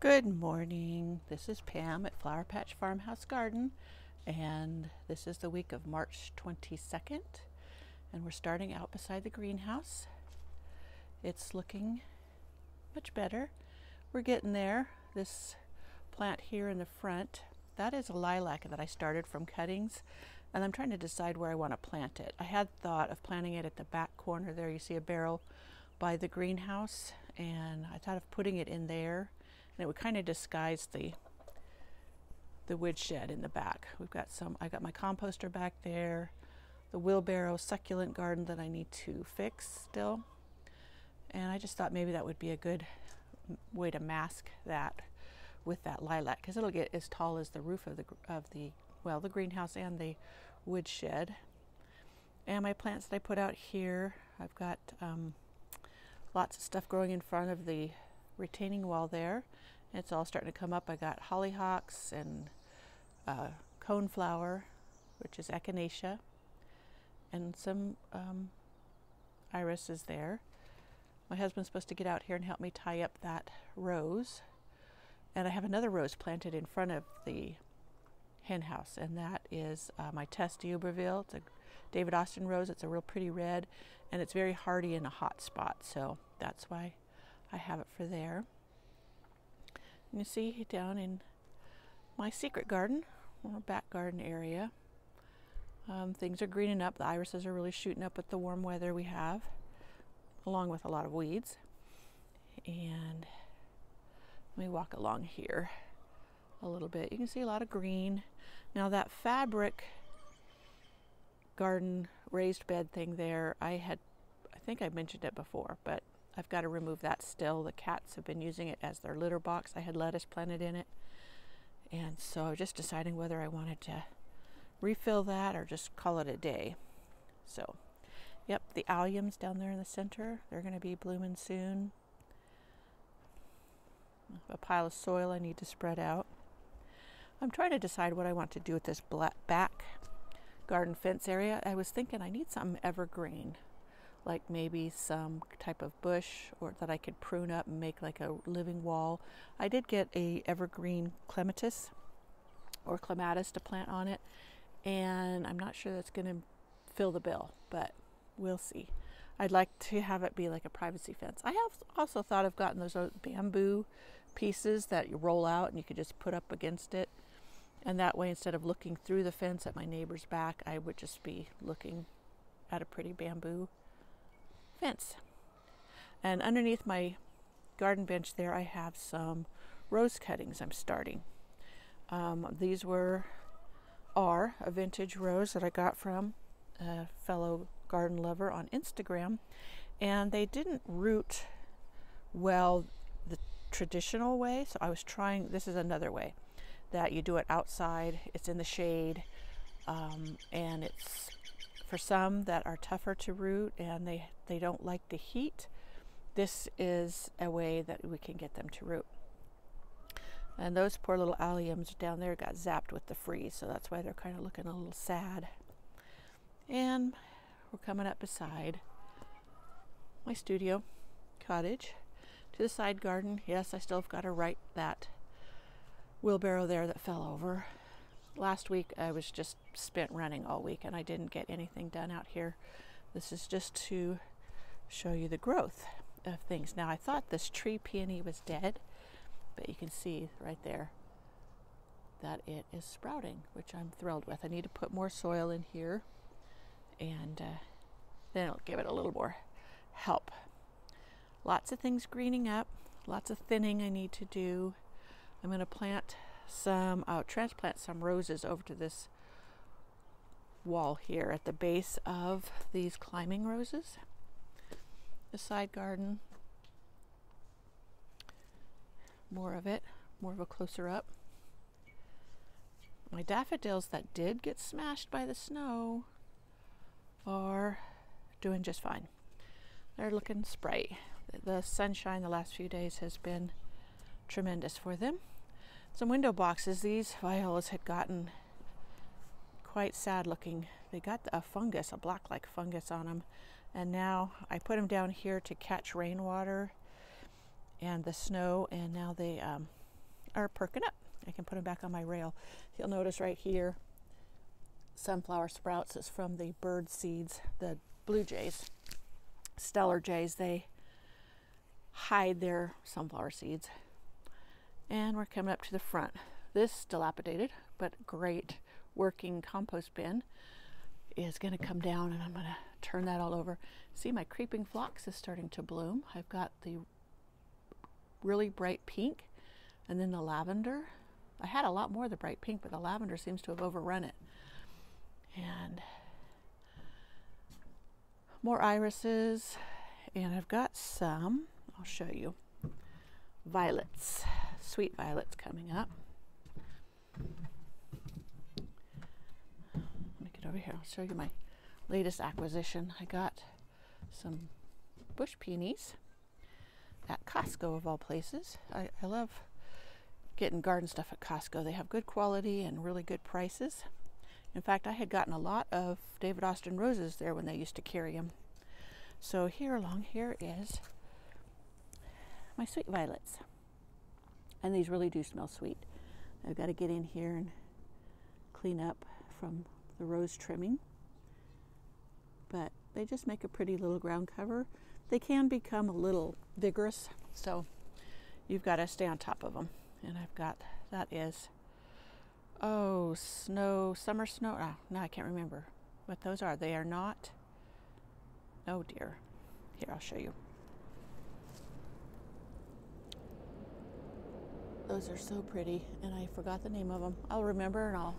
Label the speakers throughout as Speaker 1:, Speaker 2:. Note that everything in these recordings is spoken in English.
Speaker 1: Good morning. This is Pam at Flower Patch Farmhouse Garden, and this is the week of March 22nd. And we're starting out beside the greenhouse. It's looking much better. We're getting there. This plant here in the front, that is a lilac that I started from cuttings, and I'm trying to decide where I want to plant it. I had thought of planting it at the back corner there. You see a barrel by the greenhouse, and I thought of putting it in there and it would kind of disguise the the woodshed in the back. We've got some, I got my composter back there, the wheelbarrow succulent garden that I need to fix still. And I just thought maybe that would be a good way to mask that with that lilac because it'll get as tall as the roof of the of the well the greenhouse and the woodshed. And my plants that I put out here, I've got um, lots of stuff growing in front of the retaining wall there. It's all starting to come up. I got hollyhocks and uh, coneflower, which is echinacea, and some um, irises there. My husband's supposed to get out here and help me tie up that rose. And I have another rose planted in front of the hen house, and that is uh, my Tess d'Urberville. It's a David Austin rose. It's a real pretty red, and it's very hardy in a hot spot, so that's why I have it for there. And you see down in my secret garden, or back garden area, um, things are greening up. The irises are really shooting up with the warm weather we have, along with a lot of weeds. And let me walk along here a little bit. You can see a lot of green. Now that fabric garden raised bed thing there, I had, I think I mentioned it before, but I've got to remove that still. The cats have been using it as their litter box. I had lettuce planted in it. And so just deciding whether I wanted to refill that or just call it a day. So, yep, the alliums down there in the center, they're going to be blooming soon. A pile of soil I need to spread out. I'm trying to decide what I want to do with this back garden fence area. I was thinking I need something evergreen like maybe some type of bush or that I could prune up and make like a living wall. I did get a evergreen clematis or clematis to plant on it and I'm not sure that's going to fill the bill, but we'll see. I'd like to have it be like a privacy fence. I have also thought of gotten those uh, bamboo pieces that you roll out and you could just put up against it. And that way, instead of looking through the fence at my neighbor's back, I would just be looking at a pretty bamboo fence. And underneath my garden bench there, I have some rose cuttings I'm starting. Um, these were are a vintage rose that I got from a fellow garden lover on Instagram, and they didn't root well the traditional way. So I was trying. This is another way that you do it outside. It's in the shade, um, and it's for some that are tougher to root and they, they don't like the heat, this is a way that we can get them to root. And those poor little alliums down there got zapped with the freeze, so that's why they're kind of looking a little sad. And we're coming up beside my studio cottage to the side garden. Yes, I still have got to right that wheelbarrow there that fell over last week I was just spent running all week and I didn't get anything done out here. This is just to show you the growth of things. Now I thought this tree peony was dead, but you can see right there that it is sprouting, which I'm thrilled with. I need to put more soil in here and uh, then it'll give it a little more help. Lots of things greening up, lots of thinning I need to do. I'm going to plant some, I'll transplant some roses over to this wall here at the base of these climbing roses. The side garden, more of it, more of a closer up. My daffodils that did get smashed by the snow are doing just fine. They're looking spry. The sunshine the last few days has been tremendous for them some window boxes. These violas had gotten quite sad looking. They got a fungus, a black like fungus on them. And now I put them down here to catch rainwater and the snow, and now they um, are perking up. I can put them back on my rail. You'll notice right here, sunflower sprouts is from the bird seeds, the blue jays, Steller jays. They hide their sunflower seeds. And we're coming up to the front. This dilapidated but great working compost bin is going to come down and I'm going to turn that all over. See, my creeping phlox is starting to bloom. I've got the really bright pink and then the lavender. I had a lot more of the bright pink, but the lavender seems to have overrun it. And more irises, and I've got some, I'll show you, violets, sweet violets coming up. Let me get over here, I'll show you my latest acquisition. I got some bush peonies at Costco of all places. I, I love getting garden stuff at Costco. They have good quality and really good prices. In fact, I had gotten a lot of David Austin roses there when they used to carry them. So here along here is my sweet violets. And these really do smell sweet. I've got to get in here and clean up from the rose trimming. But they just make a pretty little ground cover. They can become a little vigorous, so you've got to stay on top of them. And I've got, that is, oh, snow, summer snow. Ah, oh, no, I can't remember what those are. They are not, oh dear. Here, I'll show you. Those are so pretty, and I forgot the name of them. I'll remember and I'll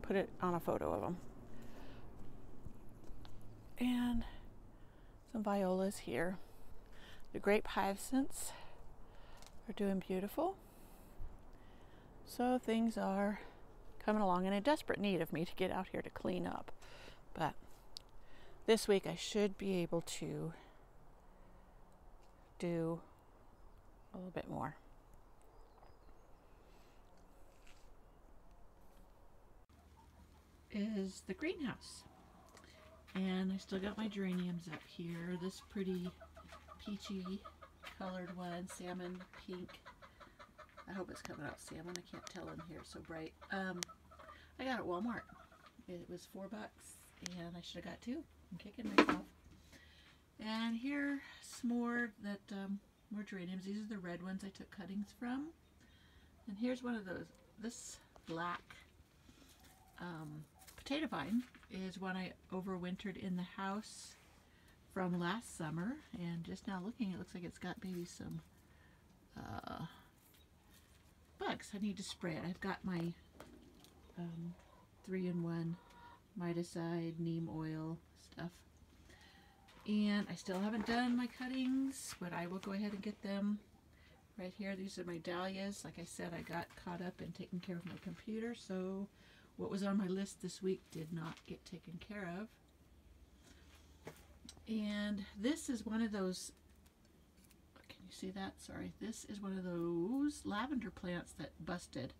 Speaker 1: put it on a photo of them. And some violas here. The grape hyacinths are doing beautiful. So things are coming along in desperate need of me to get out here to clean up. But this week I should be able to do a little bit more. Is the greenhouse. And I still got my geraniums up here. This pretty peachy colored one, salmon pink. I hope it's coming out salmon. I can't tell in here, so bright. Um, I got it at Walmart. It was four bucks, and I should have got two. I'm kicking myself. And here, some more that um, more geraniums. These are the red ones I took cuttings from. And here's one of those. This black potato vine is one I overwintered in the house from last summer. And just now looking, it looks like it's got maybe some uh, bugs. I need to spray it. I've got my um, three-in-one miticide, neem oil stuff. And I still haven't done my cuttings, but I will go ahead and get them right here. These are my dahlias. Like I said, I got caught up in taking care of my computer, so what was on my list this week did not get taken care of. And this is one of those, can you see that? Sorry. This is one of those lavender plants that busted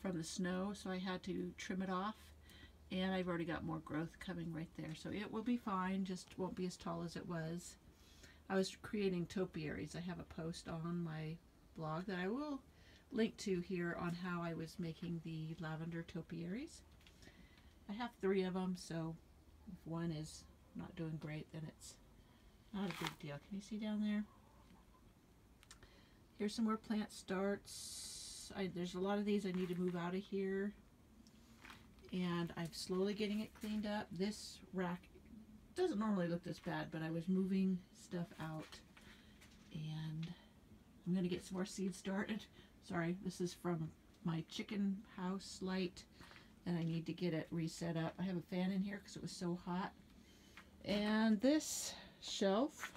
Speaker 1: from the snow, so I had to trim it off. And I've already got more growth coming right there. So it will be fine, just won't be as tall as it was. I was creating topiaries. I have a post on my blog that I will link to here on how I was making the lavender topiaries. I have three of them, so if one is not doing great, then it's not a big deal. Can you see down there? Here's some more plant starts. I, there's a lot of these I need to move out of here. And I'm slowly getting it cleaned up. This rack doesn't normally look this bad, but I was moving stuff out. And I'm going to get some more seeds started. Sorry, this is from my chicken house light and I need to get it reset up. I have a fan in here because it was so hot. And this shelf,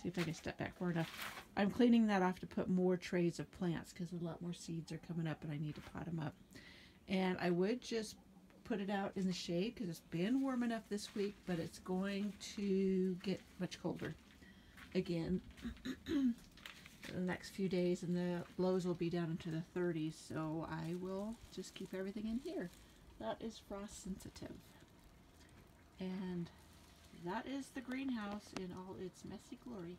Speaker 1: see if I can step back far enough. I'm cleaning that off to put more trays of plants because a lot more seeds are coming up and I need to pot them up. And I would just put it out in the shade because it's been warm enough this week, but it's going to get much colder again. next few days and the lows will be down into the 30s so I will just keep everything in here. That is frost sensitive. And that is the greenhouse in all its messy glory